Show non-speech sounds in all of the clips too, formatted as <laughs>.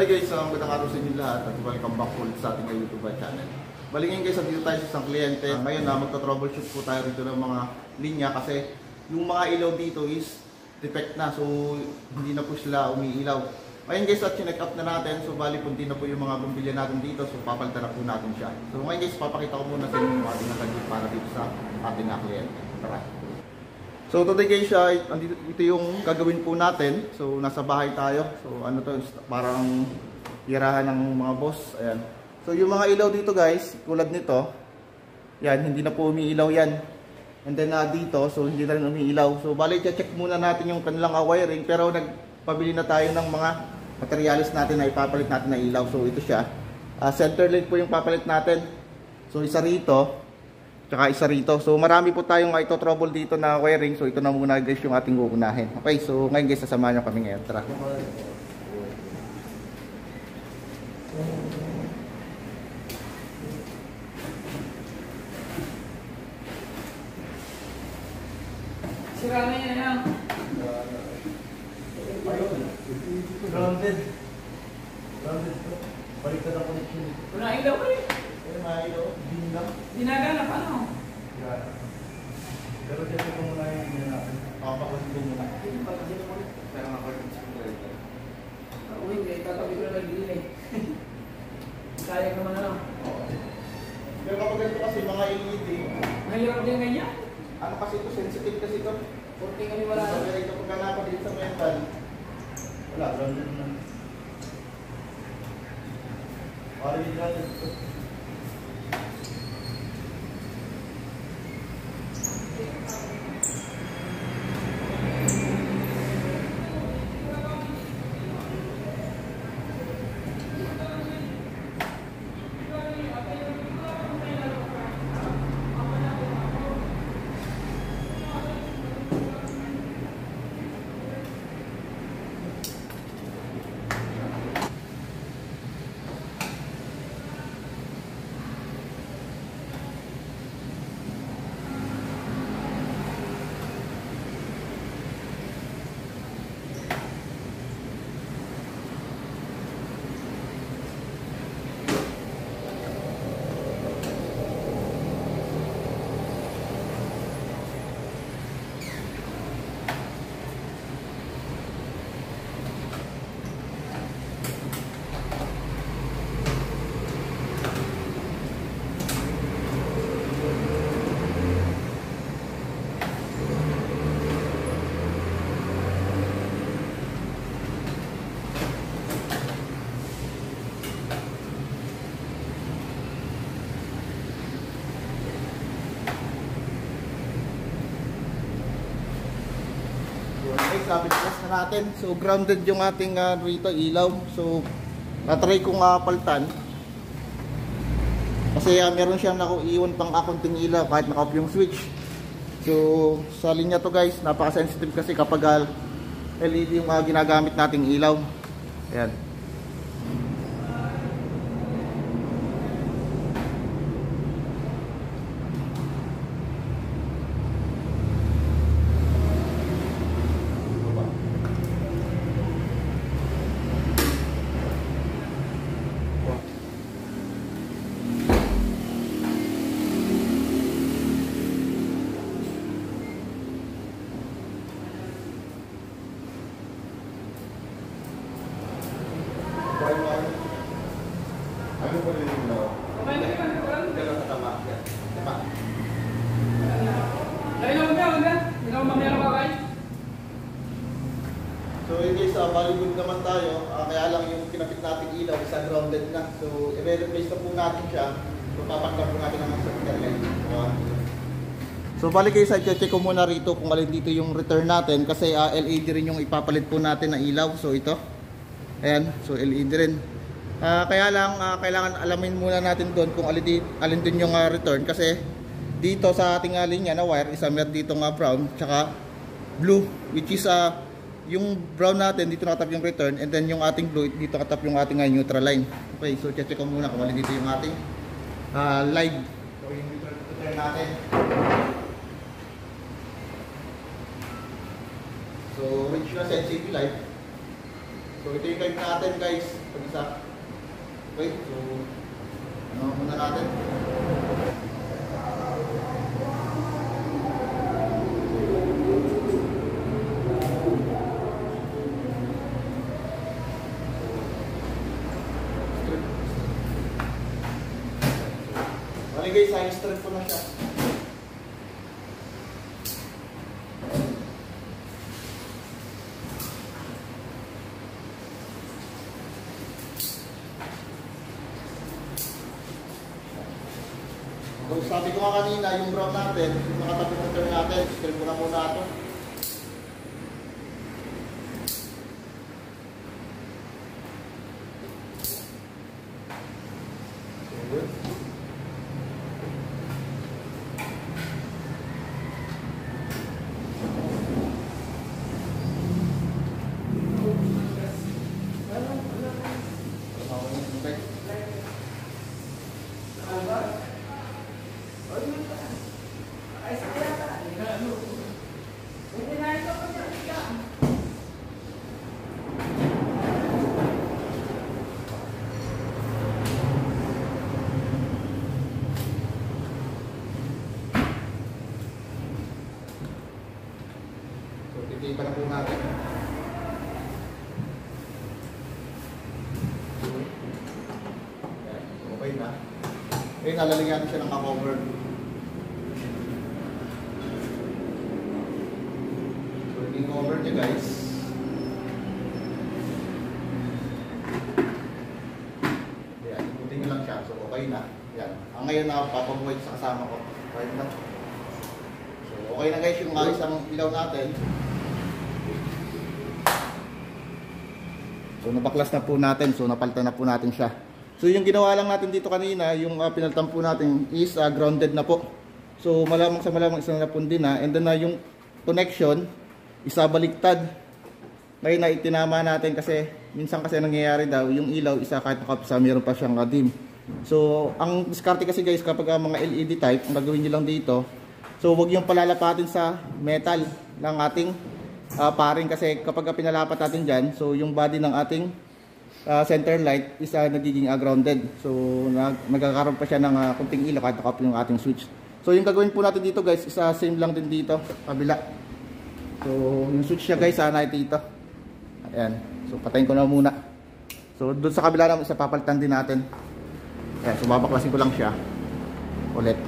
Hi guys, so magandang araw sa inyo lahat at welcome back ulit sa ating YouTube channel. Balingin guys, dito tayo sa isang kliyente. Uh, ngayon na magta-troubleshoot po tayo rito ng mga linya kasi yung mga ilaw dito is defect na so hindi na po sila umiilaw. Ngayon guys, at chinek up na natin so bali punti na po yung mga bumbilya natin dito so papalitan na po natin siya. So ngayon guys, papakita ko muna sa inyo yung ating nakagit para dito sa ating na kliyente. Tara! So today guys, uh, ito yung gagawin po natin. So nasa bahay tayo. So ano to, parang tirahan ng mga boss. Ayan. So yung mga ilaw dito guys, tulad nito. Yan, hindi na po umiilaw yan. And then uh, dito, so hindi na rin umiilaw. So bali, check muna natin yung kanilang uh, wiring. Pero nagpabili na tayo ng mga materialis natin na ipapalit natin na ilaw. So ito siya. Uh, center link po yung papalit natin. So isa rito. Tsaka isa rito. So marami po tayong ito trouble dito na wiring. So ito na muna guys yung ating uunahin. Okay, so ngayon guys sasamahan nyo kami ngayon. Tara. Sira na yan. Grounded. Grounded po. Baliktad ang connection. Wala ilaw pa rin. Mga ilaw. Din lang. Dinagana pa no? Yan. Pero dito <laughs> ko muna yung hindi natin. Papakusin ko muna. Pero nga pa Uy, hindi. Tatabi ko na nag-delay. Kaya ka man na lang. Pero kapag ganito kasi mga LED, Mahirap din ganyan. ano kasi ito, sensitive kasi ito. Kunti kami wala na. Sabi ito pag napa dito sa metal. Wala, grounded na. Parang yung grounded ito. Plus na natin. So grounded yung ating uh, rito ilaw. So na-try kong uh, paltan. Kasi uh, meron siyang nakuiwan pang akunting ilaw kahit naka-off yung switch. So sa linya to guys, napaka-sensitive kasi kapag uh, LED yung uh, ginagamit nating ilaw. Ayan. Ano po rin yung ilaw? Okay na yun. Wala. Dalawa sa tama. Yan. Tama. Dahil lang ba? Wala. Hindi naman mamaya na babay. So in case uh, bali good naman tayo, ah, kaya lang yung kinapit natin ilaw is grounded na. So i-replace na po natin siya. So po natin ang sa internet. So balik kayo sa check ko muna rito kung alin dito yung return natin kasi ah, LED rin yung ipapalit po natin na ilaw. So ito. Ayan, so LED rin. Ah, kaya lang ah, kailangan alamin muna natin doon kung alin, alin din yung ah, return kasi dito sa ating uh, linya na wire isa meron dito nga brown tsaka blue which is ah, yung brown natin dito nakatap yung return and then yung ating blue dito nakatap yung ating ah, neutral line. Okay, so check ko muna kung alin dito yung ating ah, live. So yung return, return natin. So, which na sa NCP Live. So, ito yung live natin guys. Pag isa. Okay, so ano muna natin? Bali guys, ayos strip ko na siya. So, sabi ko nga kanina, yung brown natin, yung turn natin, strip ko na muna ito. So, yun. Okay. So, titipan na po natin. Ayan, Okay na. Eh, nalalagyan siya ng cover. So, yung cover niya guys. Ayan, ikutin nyo lang siya. So, okay na. Ayan. Ang ngayon na papabuhay sa kasama ko. Okay na. So, okay na guys yung ang ilaw natin. So nabaklas na po natin, so napalitan na po natin siya. So yung ginawa lang natin dito kanina, yung uh, pinalitan po natin is uh, grounded na po. So malamang sa malamang isa na napundi na and then na yung connection isa baliktad. Ngayon na itinama natin kasi minsan kasi nangyayari daw yung ilaw isa kahit nakapisa meron pa siyang uh, dim. So ang diskarte kasi guys kapag uh, mga LED type, ang gagawin niyo lang dito, so wag yung palalapatin sa metal ng ating uh, paring kasi kapag pinalapat natin dyan, so yung body ng ating uh, center light is uh, nagiging uh, grounded. So nag nagkakaroon pa siya ng uh, kunting ilaw kahit nakap yung ating switch. So yung gagawin po natin dito guys, is uh, same lang din dito, kabila. So yung switch niya guys, sana ito dito. Ayan. So patayin ko na muna. So doon sa kabila naman isa papalitan din natin. Ayan, so babaklasin ko lang siya. Ulit.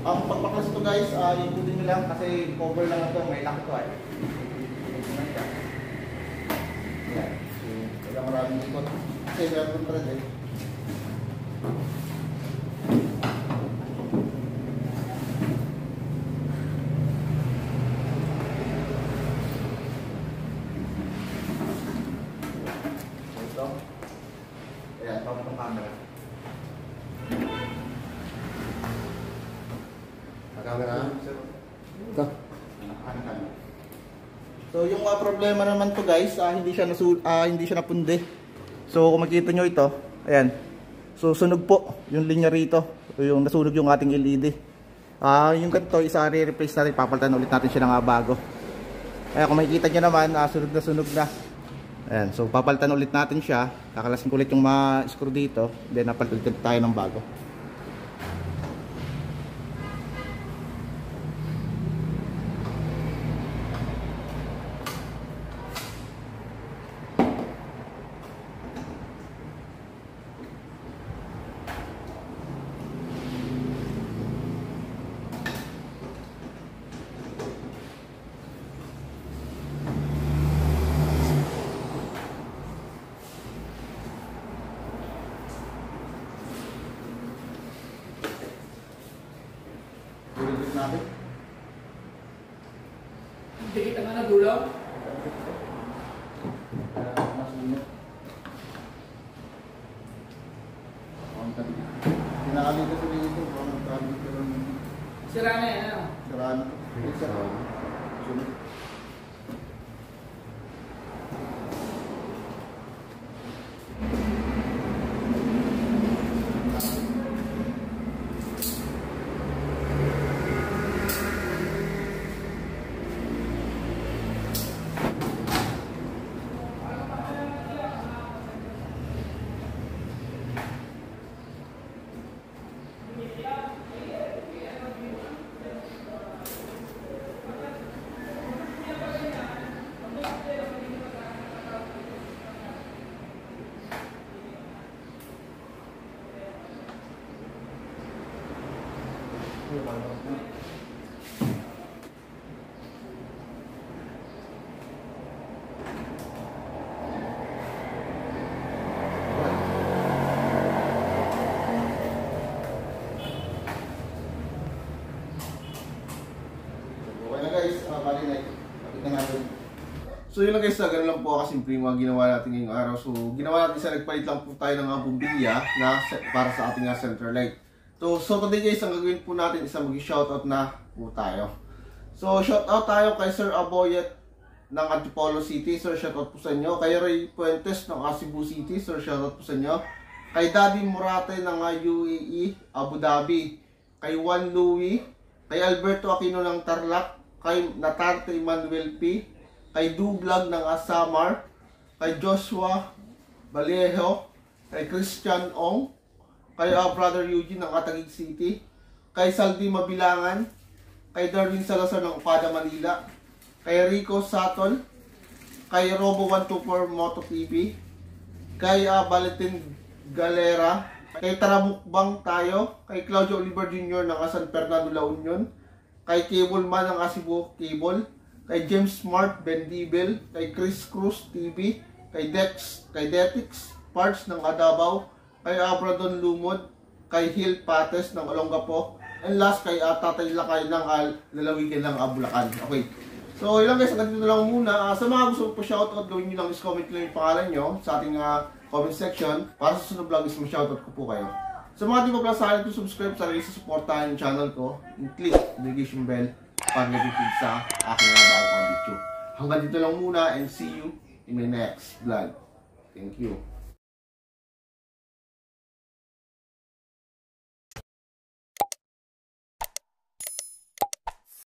Ang pagbaklas ito guys, uh, ikutin nyo lang kasi cover lang ito, may lock ito ay. So, wala maraming ikot. Kasi meron pa rin eh. So, ito. Ayan, pamit ang camera. Camera. Ito. So yung uh, problema naman to guys, ah, hindi siya nasu ah, hindi siya napundi. So kung makita nyo ito, ayan. So sunog po yung linya rito. Yung nasunog yung ating LED. Ah, yung ganito isa re-replace natin, papalitan ulit natin siya ng uh, bago. Kaya kung makikita nyo naman, ah, sunog na sunog na. Ayan, so papalitan ulit natin siya. Kakalasin ko ulit yung mga screw dito, then napalitan tayo ng bago. cerâmica, cerâmica. So yun lang guys, uh, ganun lang po kasimple yung mga ginawa natin ngayong araw. So ginawa natin sa nagpalit lang po tayo ng mga bumbilya na para sa ating uh, center light. So, so today guys, ang gagawin po natin is mag-shoutout na po tayo. So shoutout tayo kay Sir Aboyet ng Antipolo City. Sir, shoutout po sa inyo. Kay Ray Puentes ng Cebu City. Sir, shoutout po sa inyo. Kay Daddy Murate ng uh, UAE, Abu Dhabi. Kay Juan Louie. Kay Alberto Aquino ng Tarlac. Kay Natarte Emmanuel P. Kay Dublag ng Asamar. Kay Joshua Vallejo. Kay Christian Ong. Kay uh, Brother Eugene ng Atagig City. Kay Saldi Mabilangan. Kay Darwin Salazar ng Upada Manila. Kay Rico Satol. Kay Robo 124 Moto TV. Kay uh, Valentin Galera. Kay Taramukbang tayo. Kay Claudio Oliver Jr. ng San Fernando La Union. Kay Cable Man ng Cebu Cable. Kay James Smart Bendibel. Kay Chris Cruz TV. Kay Dex. Kay Detix Parts ng Adabao. Kay Abradon Lumod. Kay Hill Pates ng Olongapo. And last kay uh, Tatay Lakay ng Al Lalawigan ng Abulacan. Okay. So, ilang guys, hanggang dito lang muna. Ah, sa mga gusto po shoutout, gawin nyo lang is comment lang yung pangalan nyo sa ating ah, comment section. Para sa sunod vlog is mag-shoutout ko po kayo. Sa mga di pa pala sa akin subscribe sa release, supportahan yung channel ko. And click notification bell nag-feed sa aking mga bagong video. Hanggang dito lang muna and see you in my next vlog. Thank you.